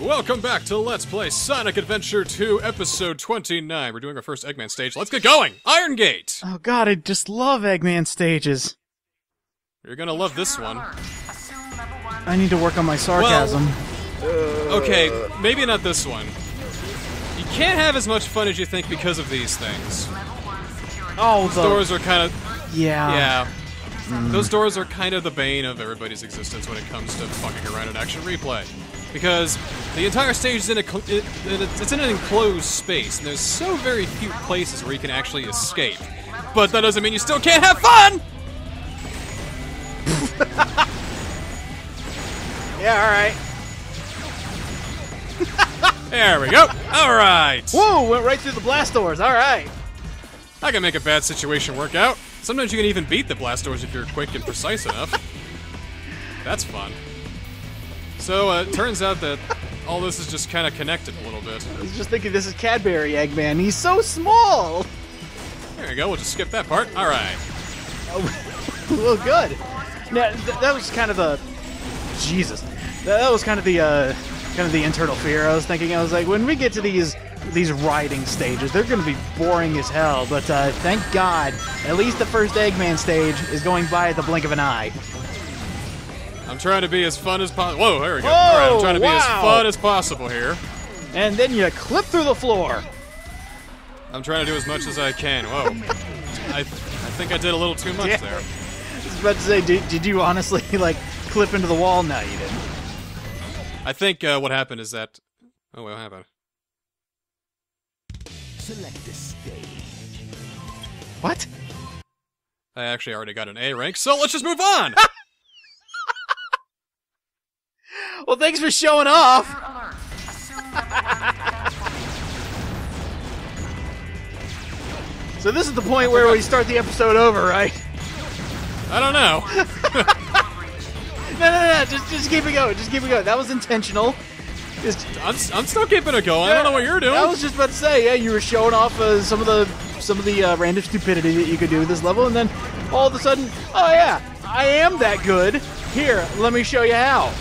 Welcome back to Let's Play Sonic Adventure 2, Episode 29. We're doing our first Eggman stage. Let's get going! Iron Gate! Oh god, I just love Eggman stages. You're gonna love this one. I need to work on my sarcasm. Okay, maybe not this one. You can't have as much fun as you think because of these things. oh, the Doors are kind of. yeah. Yeah. Mm. Those doors are kind of the bane of everybody's existence when it comes to fucking around an action replay. Because the entire stage is in a, it, it- it's in an enclosed space, and there's so very few places where you can actually escape. But that doesn't mean you still can't have fun! Yeah, all right. There we go. All right. Whoa, went right through the blast doors. All right. I can make a bad situation work out. Sometimes you can even beat the blast doors if you're quick and precise enough. That's fun. So uh, it turns out that all this is just kind of connected a little bit. I was just thinking this is Cadbury Eggman. He's so small. There you go. We'll just skip that part. All right. well, good. Now, th- that was kind of the Jesus. That, that was kind of the uh, kind of the internal fear I was thinking. I was like, when we get to these these riding stages, they're going to be boring as hell. But uh, thank God, at least the first Eggman stage is going by at the blink of an eye. I'm trying to be as fun as possible. Whoa, there we go. Whoa, all right, I'm trying to be as fun as possible here. And then you clip through the floor. I'm trying to do as much as I can. Whoa. I, I think I did a little too much Yeah. there. I was about to say, did, did you honestly like clip into the wall? No, you didn't. I think uh, what happened is that. Oh, what happened? Select a stage. What? I actually already got an A rank, so let's just move on! Well, thanks for showing off. so this is the point where we start the episode over, right? I don't know. No, no, no. Just, just keep it going. Just keep it going. That was intentional. Just, I'm, I'm still keeping it going. I don't know what you're doing. I was just about to say, yeah, you were showing off uh, some of the some of the uh, random stupidity that you could do with this level, and then all of a sudden, oh yeah, I am that good. Here, let me show you how.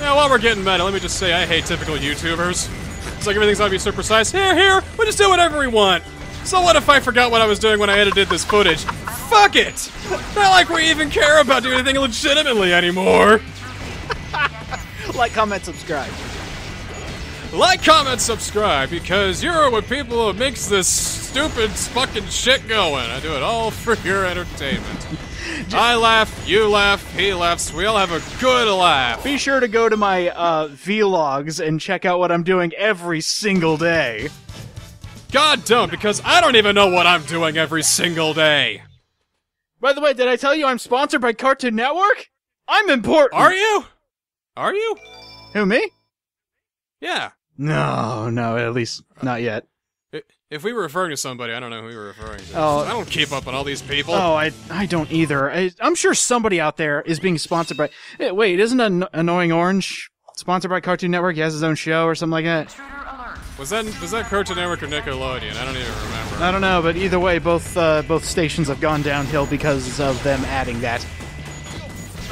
Yeah, while we're getting meta, let me just say I hate typical YouTubers. It's like everything's gotta be so precise. Here, here, we just do whatever we want. So what if I forgot what I was doing when I edited this footage? Fuck it! Not like we even care about doing anything legitimately anymore. Like, comment, subscribe. Like, comment, subscribe, because you're what people who makes this stupid fucking shit going. I do it all for your entertainment. I laugh, you laugh, he laughs, we all have a good laugh. Be sure to go to my uh, vlogs and check out what I'm doing every single day. God don't, because I don't even know what I'm doing every single day. By the way, did I tell you I'm sponsored by Cartoon Network? I'm important. Are you? Are you? Who me? Yeah. No, no, at least not yet. I- If we were referring to somebody, I don't know who we were referring to. Oh. I don't keep up on all these people. Oh, I I don't either. I, I'm sure somebody out there is being sponsored by. Eh, wait, isn't an Annoying Orange sponsored by Cartoon Network? He has his own show or something like that. Was that was that Cartoon Network or Nickelodeon? I don't even remember. I don't know, but either way, both uh, both stations have gone downhill because of them adding that.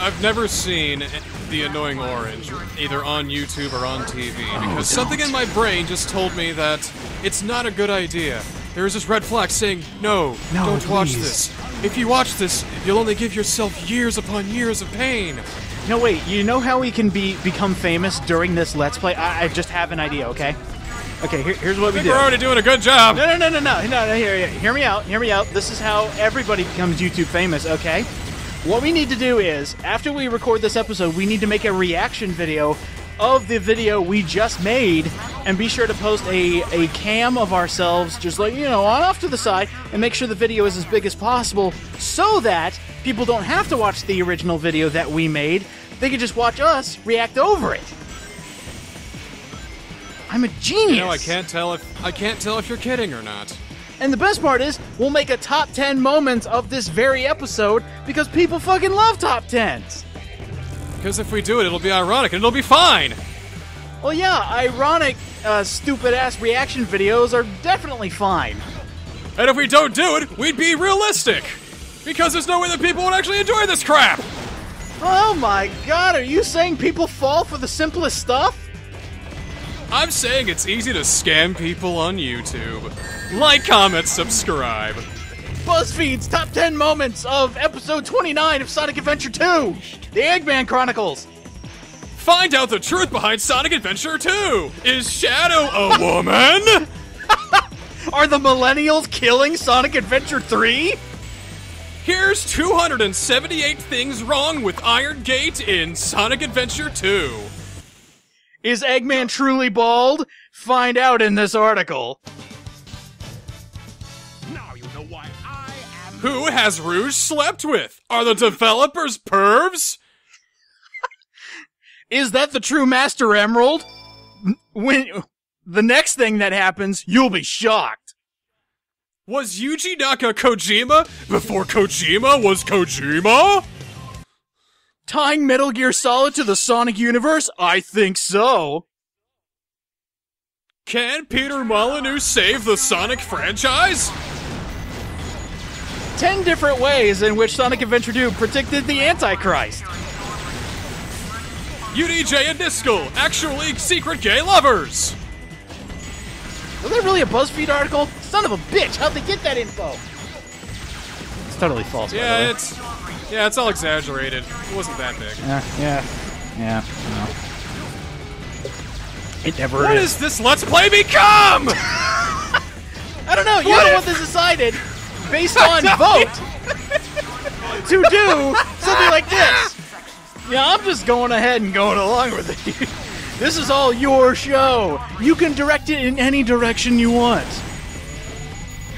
I've never seen the annoying orange either on YouTube or on TV oh, because something in my brain just told me that it's not a good idea. There is this red flag saying, "No, No, don't watch this. If you watch this, you'll only give yourself years upon years of pain." No, wait. You know how we can be become famous during this Let's Play? I, I just have an idea. Okay. Okay. Here, here's what we do. we're already doing a good job. No, no, no, no, no, no, no. Hear, hear, hear me out. Hear me out. This is how everybody becomes YouTube famous. Okay. What we need to do is, after we record this episode, we need to make a reaction video of the video we just made, and be sure to post a a cam of ourselves, just like you know, on off to the side, and make sure the video is as big as possible, so that people don't have to watch the original video that we made. They can just watch us react over it. I'm a genius. You know, I can't tell if I can't tell if you're kidding or not. And the best part is, we'll make a top 10 moments of this very episode because people fucking love top 10s. Because if we do it, it'll be ironic and it'll be fine. Well, yeah, ironic, uh, stupid ass reaction videos are definitely fine. And if we don't do it, we'd be realistic. Because there's no way that people would actually enjoy this crap. Oh my god, are you saying people fall for the simplest stuff? I'm saying it's easy to scam people on YouTube. Like, comment, subscribe. BuzzFeed's top 10 moments of episode 29 of Sonic Adventure 2 The Eggman Chronicles. Find out the truth behind Sonic Adventure 2! Is Shadow a woman? Are the millennials killing Sonic Adventure 3? Here's 278 things wrong with Iron Gate in Sonic Adventure 2. Is Eggman truly bald? Find out in this article. Now you know why I am. Who has Rouge slept with? Are the developers pervs? Is that the true Master Emerald? When the next thing that happens, you'll be shocked. Was Yuji Naka Kojima before Kojima was Kojima? Tying Metal Gear Solid to the Sonic universe? I think so. Can Peter Molyneux save the Sonic franchise? 10 different ways in which Sonic Adventure 2 predicted the Antichrist. UDJ and Niskel, actually secret gay lovers. Was that really a BuzzFeed article? Son of a bitch, how'd they get that info? It's totally false. by the way. Yeah, it's yeah, it's all exaggerated. It wasn't that big. Yeah, yeah, yeah. No. It never What is. is this Let's Play become? I don't know. What the if- one that decided, based on vote, to do something like this. Yeah, I'm just going ahead and going along with it. This is all your show. You can direct it in any direction you want.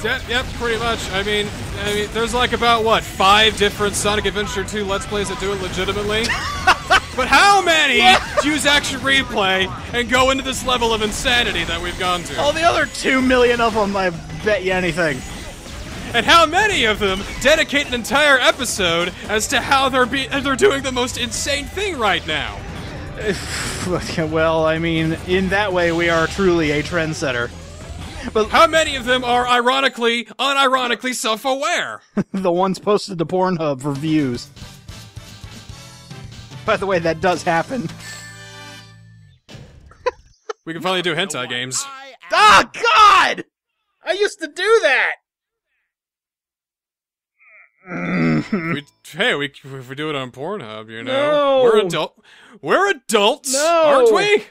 Yeah, yep, pretty much. I mean, I mean, there's like about what five different Sonic Adventure 2 Let's Plays that do it legitimately. but how many use action replay and go into this level of insanity that we've gone to? All the other two million of them, I bet you anything. And how many of them dedicate an entire episode as to how they're be- they're doing the most insane thing right now? well, I mean, in that way, we are truly a trendsetter. But how many of them are ironically, unironically self-aware? the ones posted to Pornhub for views. By the way, that does happen. We can finally do hentai games. Oh God! I used to do that. We, hey, we if we do it on Pornhub, you know, No. we're adult, we're adults, No. aren't we?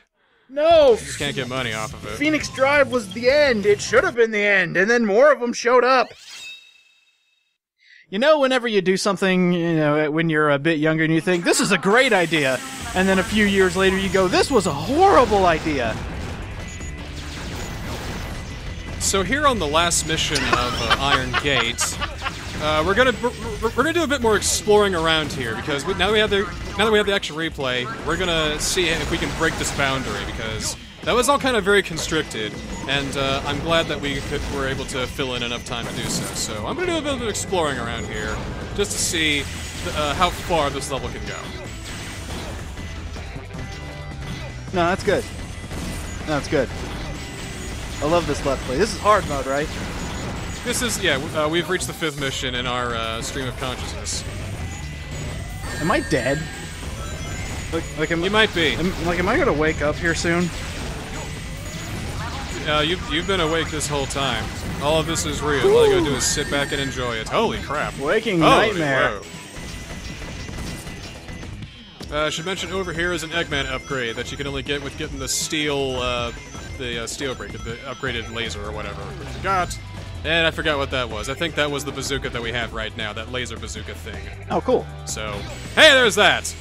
No, Just can't get money off of it. Phoenix Drive was the end. It should have been the end, and then more of them showed up. You know, whenever you do something, you know, when you're a bit younger and you think, this is a great idea, and then a few years later you go, this was a horrible idea. So here on the last mission of uh, Iron Gate, uh, we're gonna we're, we're gonna do a bit more exploring around here because we, now that we have the now that we have the action replay, we're gonna see if we can break this boundary because that was all kind of very constricted, and uh, I'm glad that we could, were able to fill in enough time to do so. So I'm gonna do a bit of exploring around here just to see uh, how far this level can go. No, that's good. That's good. I love this Let's Play. This is hard mode, right? This is yeah, uh, we've reached the fifth mission in our uh, stream of consciousness. Am I dead? Like, like am, You might be. am, like, am I gonna wake up here soon? Uh, you've, you've been awake this whole time. All of this is real. All you gotta do is sit back and enjoy it. Holy crap. Waking Holy nightmare. whoa. Uh, I should mention over here is an Eggman upgrade that you can only get with getting the steel, uh, the uh, steel break, the upgraded laser or whatever. I forgot. And I forgot what that was. I think that was the bazooka that we have right now, that laser bazooka thing. Oh, cool. So, hey, there's that.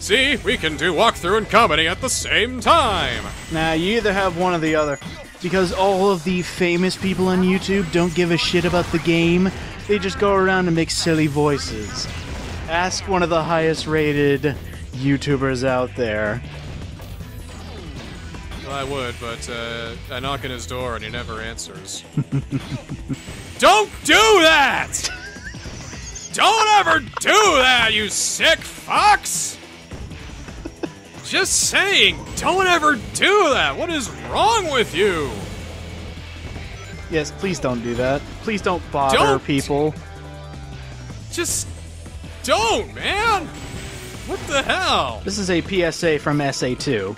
See, we can do walkthrough and comedy at the same time. Now, you either have one or the other. Because all of the famous people on YouTube don't give a shit about the game. They just go around and make silly voices. Ask one of the highest rated YouTubers out there. I would, but uh, I knock on his door and he never answers. Don't do that! Don't ever do that, you sick fox! Just saying, don't ever do that. What is wrong with you? Yes, please don't do that. Please don't bother Don't. people. Just don't, man. What the hell? This is a PSA from SA2.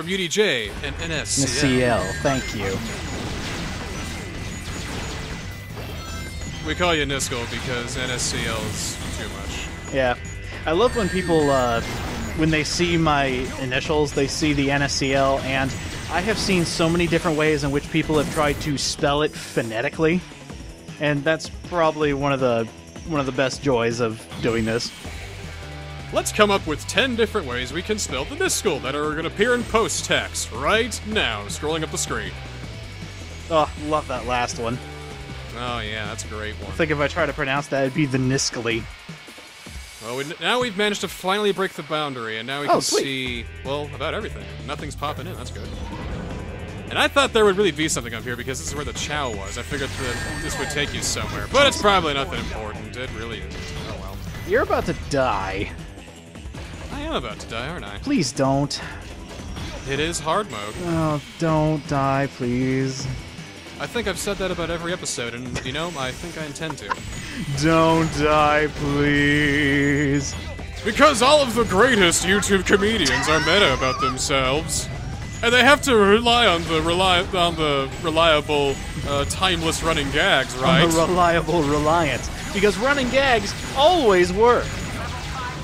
From UDJ and NSCL. CL, thank you. We call you Nisco because NSCL is too much. Yeah. I love when people, uh, when they see my initials, they see the NSCL, and I have seen so many different ways in which people have tried to spell it phonetically, and that's probably one of the one of the best joys of doing this. Let's come up with 10 different ways we can spell the Niskel that are going to appear in post text right now, scrolling up the screen. Oh, love that last one. Oh, yeah, that's a great one. I think if I try to pronounce that, it'd be the Niskely. Well, we, now we've managed to finally break the boundary, and now we Oh, can sweet. see, well, about everything. Nothing's popping in, that's good. And I thought there would really be something up here because this is where the Chao was. I figured that this would take you somewhere, but it's probably nothing important. It really isn't. Oh well. You're about to die. Am about to die, aren't I? Please don't. It is hard mode. Oh, don't die, please. I think I've said that about every episode, and you know, I think I intend to. Don't die, please. Because all of the greatest YouTube comedians are meta about themselves, and they have to rely on the rely on the reliable, uh, timeless running gags, right? I'm a reliable reliance, Because running gags always work.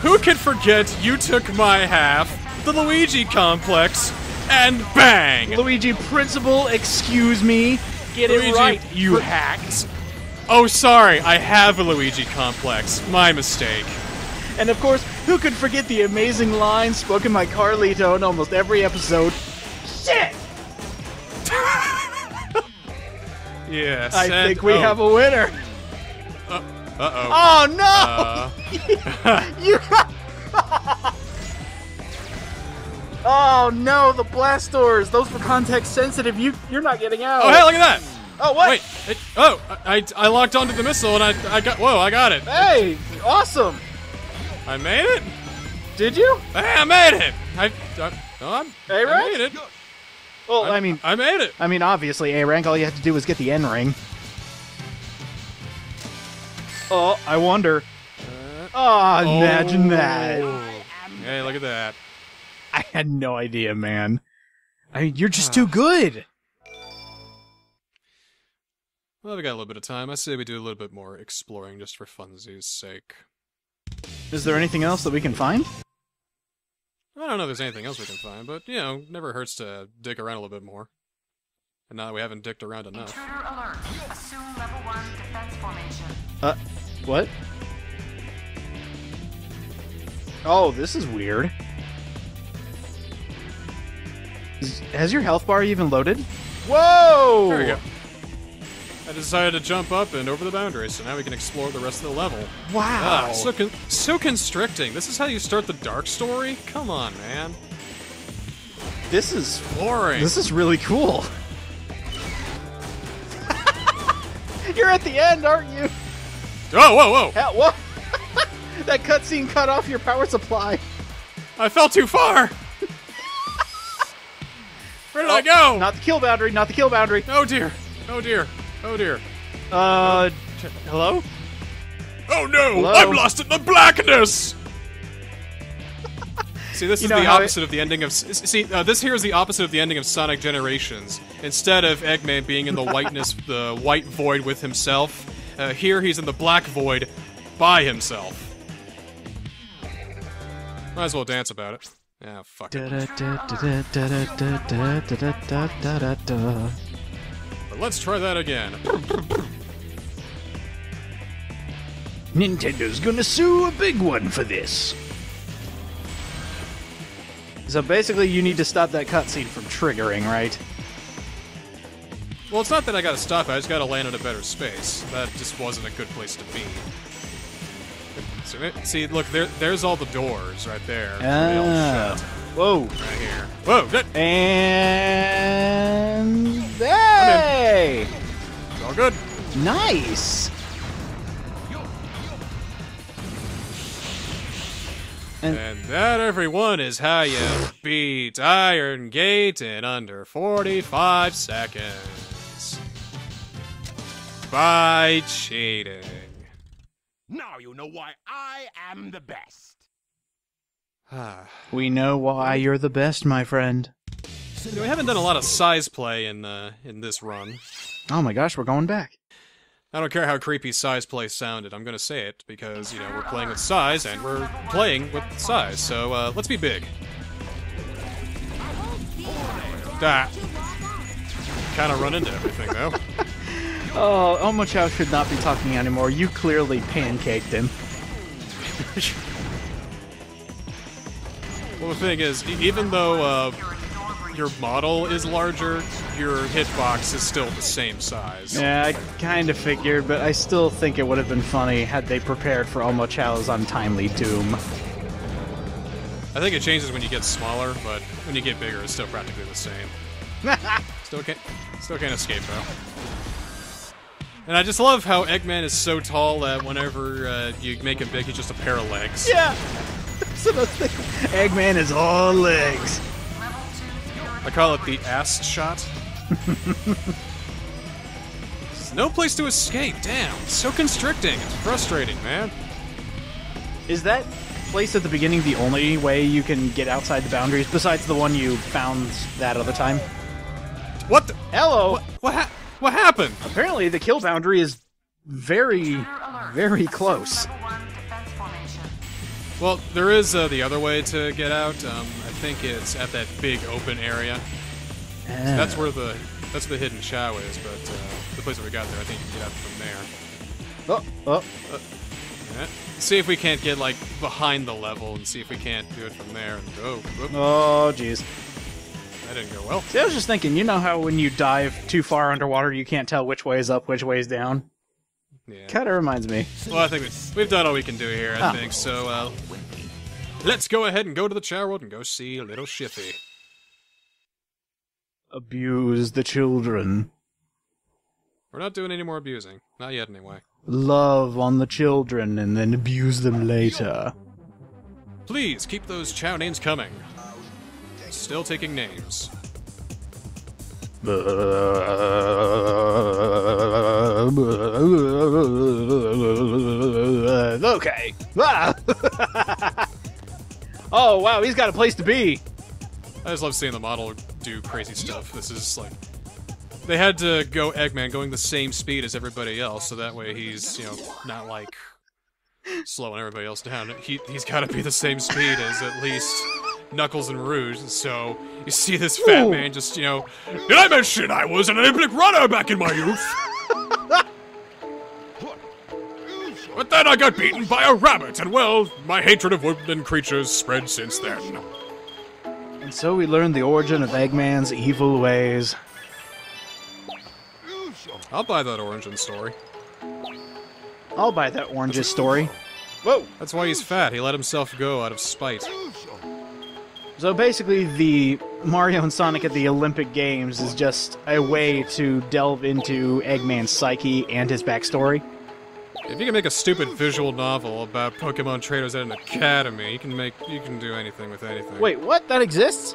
Who can forget you took my half, the Luigi complex, and bang! Luigi Principal, excuse me. Get Luigi it right, you hacks. Oh, sorry, I have a Luigi complex. My mistake. And of course, who could forget the amazing lines spoken by Carlito in almost every episode? Shit! Yes. I think we oh, have a winner. Uh oh. Oh no! Uh, you. oh no! The blast doors. Those were context sensitive. You you're not getting out. oh, hey, look at that! Oh what? Wait. It, oh, I, I locked onto the missile and I, I got. Whoa, I got it. Hey, awesome. I made it. Did you? Hey, I made it. I. I no, I'm, Hey, I made it. Well, I mean, I made it. I mean, obviously, A rank. All you had to do was get the N ring. Oh, I wonder. Oh, imagine that. Hey, look at that. I had no idea, man. I mean, you're just too good. Well, we got a little bit of time. I say we do a little bit more exploring just for funsies' sake. Is there anything else that we can find? I don't know if there's anything else we can find, but, you know, never hurts to dig around a little bit more. And now that we haven't dicked around enough. Intruder alert. Assume level 1 defense formation. Uh, what? Oh, this is weird. Is, has your health bar even loaded? Whoa! There we go. I decided to jump up and over the boundary, so now we can explore the rest of the level. Wow. Ah, so con- so constricting. This is how you start the dark story? Come on, man. this is Boring. this is really cool. You're at the end, aren't you? Oh, whoa, whoa! Hell, what? that cutscene cut off your power supply. I fell too far! Where did I go? Oh, Not the kill boundary. Not the kill boundary. Oh dear. Oh dear. Oh dear. Uh, t- hello. Oh no! Hello? I'm lost in the blackness! See, this You is the how it- opposite of the ending of. See, uh, this here is the opposite of the ending of Sonic Generations. Instead of Eggman being in the whiteness, the white void with himself, uh, here he's in the black void by himself. Might as well dance about it. Yeah, fuck it. But let's try that again. Nintendo's gonna sue a big one for this. So basically, you need to stop that cutscene from triggering, right? Well, it's not that I gotta stop it, I just gotta land in a better space. That just wasn't a good place to be. So, eh, see, look, there, there's all the doors right there. Ah. Whoa. Right here. Whoa, good. And hey, It's all good. nice. And And that, everyone, is how you beat Iron Gate in under 45 seconds. By cheating. Now you know why I am the best. We know why you're the best, my friend. we haven't done a lot of size play in uh, in this run. Oh my gosh, we're going back. I don't care how creepy size play sounded. I'm gonna say it because you know we're playing with size and we're playing with size. So uh, let's be big. That kind of run into everything though. Oh, Omochao should not be talking anymore. You clearly pancaked him. Well, the thing is, even though uh, your model is larger, your hitbox is still the same size. Yeah, I kind of figured, but I still think it would have been funny had they prepared for Omochao's untimely doom. I think it changes when you get smaller, but when you get bigger, it's still practically the same. Still can't, still can't escape though. And I just love how Eggman is so tall that whenever uh, you make him big, he's just a pair of legs. Yeah! That's what I. Eggman is all legs. Level 2 security. I call it the ass shot. There's no place to escape. Damn, so constricting. It's frustrating, man. Is that place at the beginning the only way you can get outside the boundaries, besides the one you found that other time? What? The, Hello! what? What, ha- what happened? Apparently, the kill boundary is very, very close. Level 1 defense formation. Well, there is uh, the other way to get out. Um, I think it's at that big open area. That's where the that's where the hidden Chao is, but uh, the place that we got there, I think you can get out from there. Oh, oh. Yeah. See if we can't get like behind the level and see if we can't do it from there. And oh, whoop, Oh, jeez. That didn't go well. See, I was just thinking, you know how when you dive too far underwater, you can't tell which way is up, which way is down? Yeah. Kind of reminds me. Well, I think we, we've done all we can do here. I Ah. think so. Uh, let's go ahead and go to the Chao World and go see a Little Shiffy. Abuse the children. We're not doing any more abusing, not yet anyway. Love on the children and then abuse them later. Please keep those Chao names coming. Still taking names. Okay. Ah. oh, wow, he's got a place to be. I just love seeing the model do crazy stuff. This is like they had to go Eggman going the same speed as everybody else, so that way he's you know not like slowing everybody else down. He he's got to be the same speed as at least Knuckles and Rouge. So you see this fat Ooh. man just you know. Did I mention I was an Olympic runner back in my youth? But then I got beaten by a rabbit, and well, my hatred of woodland creatures spread since then. And so we learned the origin of Eggman's evil ways. I'll buy that origin story. I'll buy that orange's story. Whoa! That's why he's fat. He let himself go out of spite. So basically, the Mario and Sonic at the Olympic Games is just a way to delve into Eggman's psyche and his backstory. If you can make a stupid visual novel about Pokemon trainers at an academy, you can make you can do anything with anything. Wait, what? That exists?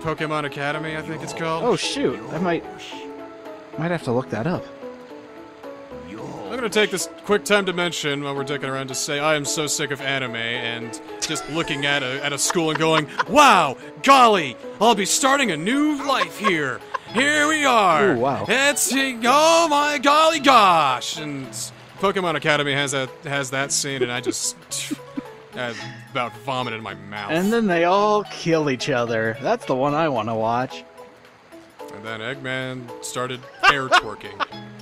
Pokemon Academy, I think it's called. Oh shoot! I might might have to look that up. I'm gonna take this quick time to mention while we're dicking around to say I am so sick of anime and just looking at a at a school and going, "Wow, golly, I'll be starting a new life here. Here we are. Ooh, wow. It's oh my golly gosh!" And Pokemon Academy has that has that scene, and I just I about vomited in my mouth. And then they all kill each other. That's the one I want to watch. And then Eggman started air twerking.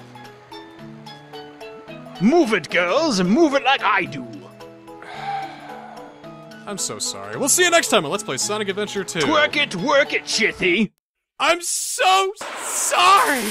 Move it, girls, and move it like I do. I'm so sorry. We'll see you next time on Let's Play Sonic Adventure 2. Twerk it, work it, chitty. I'm so sorry!